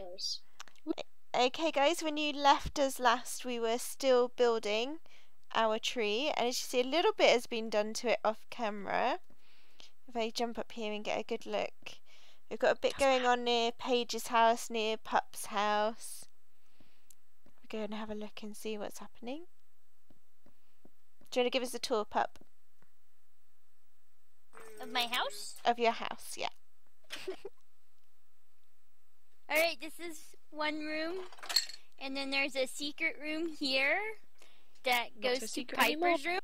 Minecraft sisters. Okay, guys, when you left us last, we were still building our tree, and as you see, a little bit has been done to it off camera. If I jump up here and get a good look, we've got a bit going on near Paige's house, near Pup's house. We'll go and have a look and see what's happening. Do you want to give us a tour, Pup? Of my house? Of your house, yeah. Alright, this is one room. And then there's a secret room here that goes to Piper's anymore. room.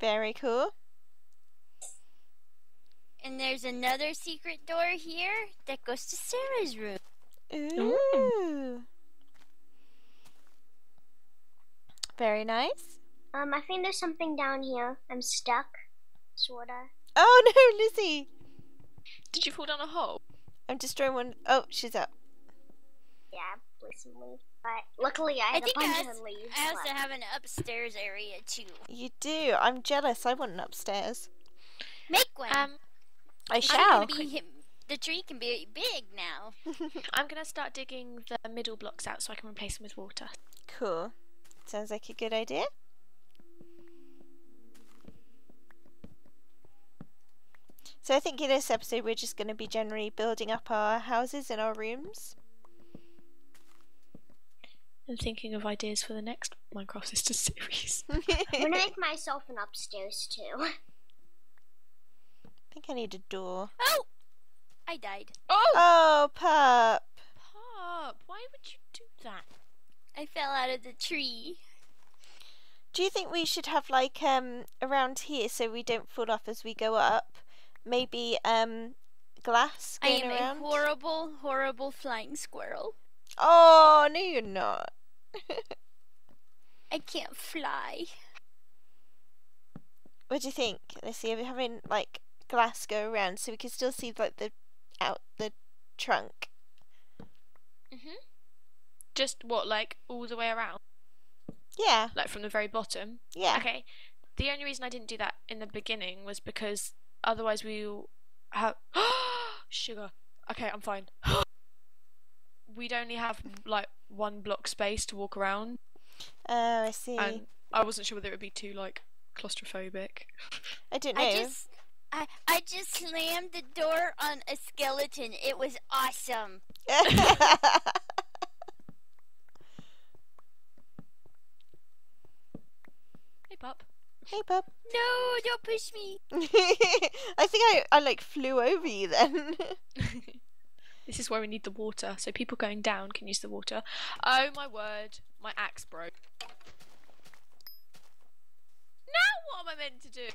Very cool. And there's another secret door here that goes to Sarah's room. Ooh. Very nice. Um, I think there's something down here. I'm stuck. Sorta. Oh no, Lizzie! Did you fall down a hole? I'm destroying one oh she's up. Yeah, recently. But luckily I I had think a I, bunch has- of leaves. I also left. have an upstairs area too. You do. I'm jealous. I want an upstairs. Make one. Um, I I'm shall. gonna be, the tree can be big now. I'm gonna start digging the middle blocks out so I can replace them with water. Cool. Sounds like a good idea. So I think in this episode we're just going to be generally building up our houses and our rooms. I'm thinking of ideas for the next Minecraft Sisters series. I'm gonna make myself an upstairs too. I think I need a door. Oh! I died. Oh! Oh, pup. Pop, why would you do that? I fell out of the tree. Do you think we should have like um around here so we don't fall off as we go up? Maybe um glass I am around. a horrible, horrible flying squirrel. oh no, you're not. I can't fly. What do you think? Let's see. Are we having like glass go around so we can still see like the out the trunk? Mm-hmm. Just what, like all the way around, Yeah, like from the very bottom. yeah. Okay. The only reason I didn't do that in the beginning was because otherwise we will have sugar. Okay, I'm fine. We'd only have like one block space to walk around, Oh, I see. and I wasn't sure whether it would be too like claustrophobic. I don't know. I just I I just slammed the door on a skeleton. It was awesome. Hey, pup. Hey, pup. No, don't push me. I think I I like flew over you then. this is where we need the water, so people going down can use the water. Oh my word, my axe broke. Now what am I meant to do?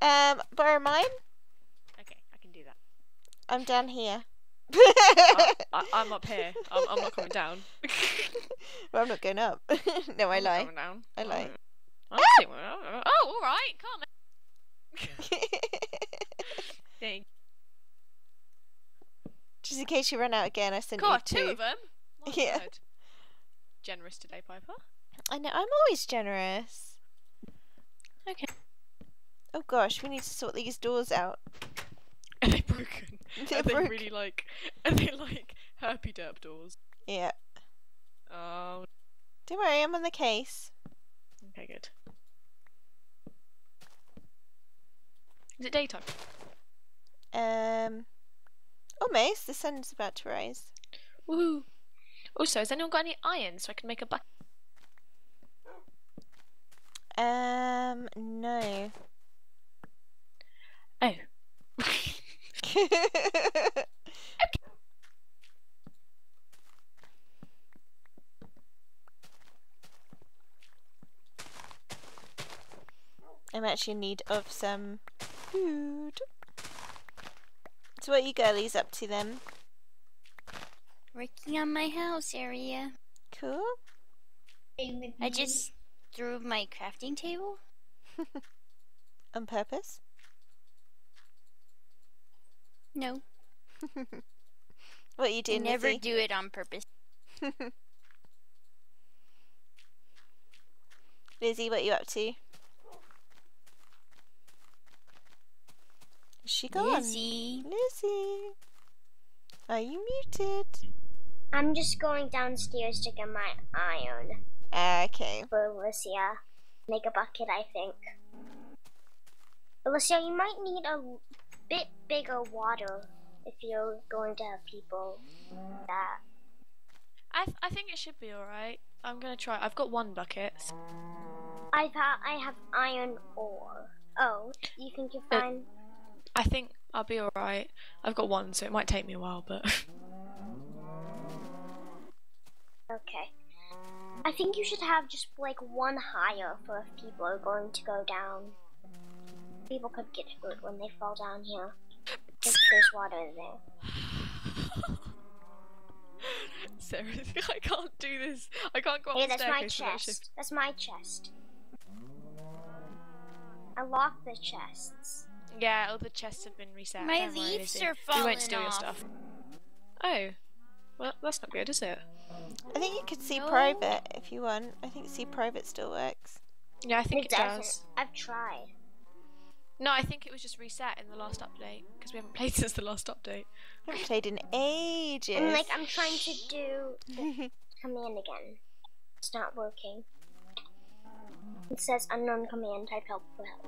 um, borrow mine. Okay, I can do that. I'm down here. I, I, I'm up here. I'm, I'm not coming down. well, I'm not going up. no, I I'm lie. I lie. I see Oh, all right, come. Dang. Just in case you run out again, I sent God, you two two. of them. My Yeah. word. Generous today, Piper. I know. I'm always generous. Okay. Oh gosh, we need to sort these doors out. Are they broken? They're are they broken. really like? Are they like herpy derp doors? Yeah. Oh, Don't worry, I'm on the case. okay, good. Is it daytime? Um, almost. The sun's about to rise. Woohoo! Also, has anyone got any iron so I can make a bucket? Um, no. Oh. I'm actually in need of some food. So what are you girlies up to then? Working on my house area. Cool. I just threw my crafting table. On purpose? No, What are you I doing, never Lizzie? do it on purpose. Lizzie, what are you up to? Is she gone? Lizzie. Lizzie. Are you muted? I'm just going downstairs to get my iron Okay. for Alicia. Make a bucket, I think. Alicia, you might need a bit bigger water if you're going to have people that. I th- I think it should be alright. I'm gonna try. I've got one bucket. I've ha- I have iron ore. Oh, you think you're Uh, fine? I think I'll be alright. I've got one, so it might take me a while, but Okay. I think you should have just like one higher for if people are going to go down. People could get hurt when they fall down here. There's water there. Sarah, I can't do this. I can't go up Hey, the that's my chest. That's my chest. I locked the chests. Yeah, all the chests have been reset. My Don't leaves Lizzie. are We falling won't steal your stuff. Oh, well, that's not good, is it? I think you could see No. private if you want. I think see private still works. Yeah, I think it, doesn't. does. I've tried. No, I think it was just reset in the last update because we haven't played since the last update. I haven't played in ages. And like I'm trying to do the command again. It's not working. It says unknown command type help for help.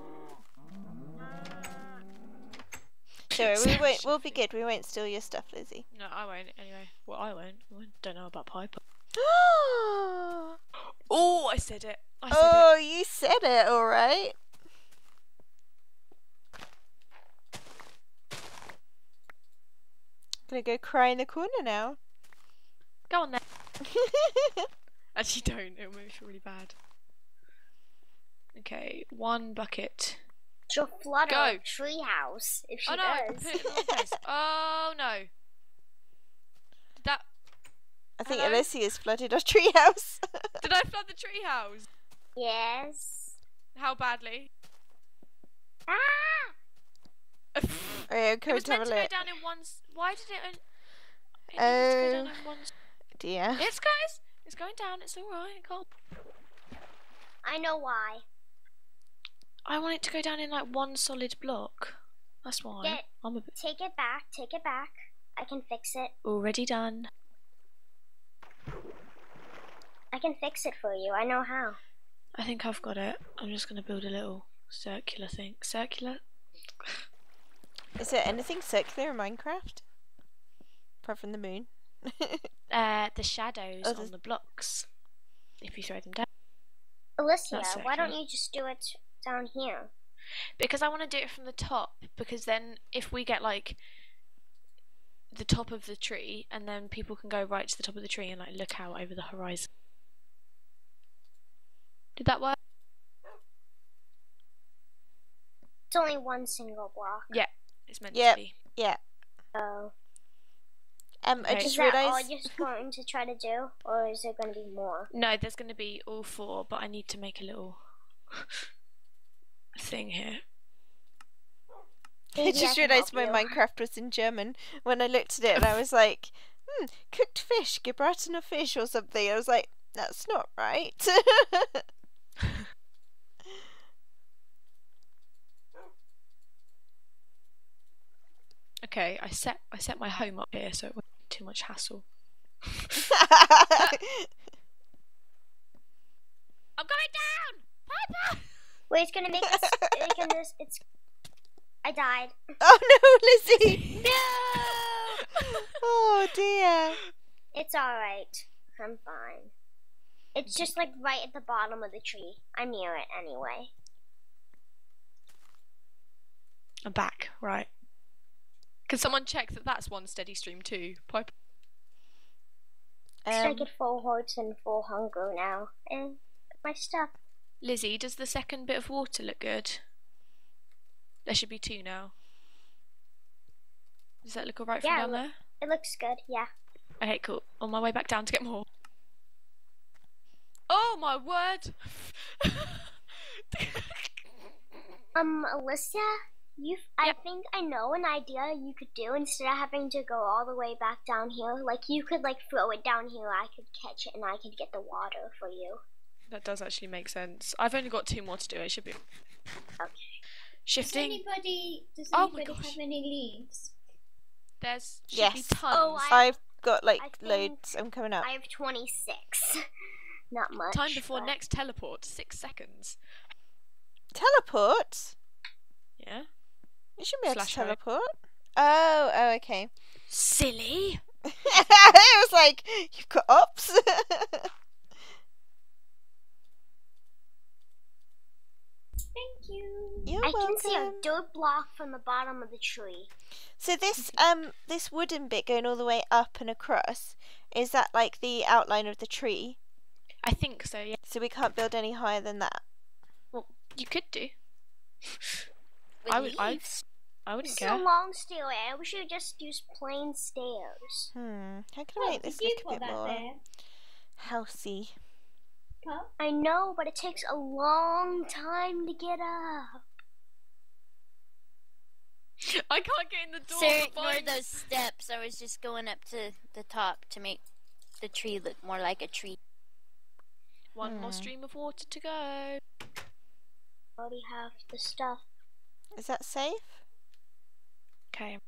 So we won't. We'll be good. We won't steal your stuff, Lizzie. No, I won't anyway. Well, I won't. I don't know about Piper. oh, Oh, I said it. I said it. Oh, you said it. All right. Gonna go cry in the corner now. Go on then. Actually, don't. It'll make me feel really bad. Okay, one bucket. She'll flood Go. our treehouse if she oh no! Does. put it in the wrong place. Oh no! Did that? I think Hello? Alessia's flooded our treehouse. Did I flood the treehouse? yes. How badly? Ah! oh, yeah, it come was to have meant to go down in one. Why did it? It needed to go down Oh. in one. Dear. It's guys. It's going down. It's all right. Can't. I know why. I want it to go down in like one solid block. That's why. Get- I'm a bit Take it back. Take it back. I can fix it. already done. I can fix it for you. I know how. I think I've got it. I'm just gonna build a little circular thing. Circular? Is there anything circular in Minecraft? Apart from the moon. Uh, the shadows Oh, on the blocks. If you throw them down. Alicia, why don't you just do it down here? Because I want to do it from the top. Because then, if we get like the top of the tree, and then people can go right to the top of the tree and like look out over the horizon. Did that work? It's only one single block. Yeah, it's meant Yep. to be. Yeah. So, Um, I Okay. is just that all you're going to try to do, or is there going to be more? No, there's going to be all four, but I need to make a little thing here. I just realised my. Minecraft was in German when I looked at it and I was like, hmm, cooked fish, gebratener fish or something. I was like, that's not right. Okay, I set I set my home up here, so it won't be too much hassle. I'm going down, Piper. Wait, it's gonna make us. it's gonna, it's. I died. oh no, Lizzie! No! Oh dear. It's alright. I'm fine. It's just like right at the bottom of the tree. I'm near it anyway. I'm back, right? Can someone check that that's one steady stream too, Piper? It's Um, like at full hearts and full hunger now. And my stuff. Lizzie, does the second bit of water look good? There should be two now. Does that look alright from Yeah, down there? It looks good, yeah. Okay, cool. On my way back down to get more. Oh my word! Um, Alyssa, you. I think I know an idea you could do instead of having to go all the way back down here. Like you could like throw it down here. I could catch it and I could get the water for you. That does actually make sense. I've only got two more to do. It should be Okay. Shifting. anybody does Oh anybody gosh. have any leaves? There's should Yes. be tons. Oh, I- I've got like I loads. I'm coming up. I have 26. Not much. Time before but- next teleport. Six seconds. Teleport? Yeah. You should be able Slash to home. teleport. Oh, oh, okay. Silly. it was like you've got ups. Thank you. You're I welcome. can see a dirt block from the bottom of the tree. So this um this wooden bit going all the way up and across is that like the outline of the tree? I think so. Yeah. So we can't build any higher than that. Well, you could do. I would. I, I wouldn't This is care. a long stairway. I wish you just use plain stairs. Hmm. How can I make this you look a bit that more there. housey? Huh? I know, but it takes a long time to get up. I can't get in the door. Sir, the ignore those steps. I was just going up to the top to make the tree look more like a tree. One more Hmm. stream of water to go. I already have the stuff. Is that safe? Okay.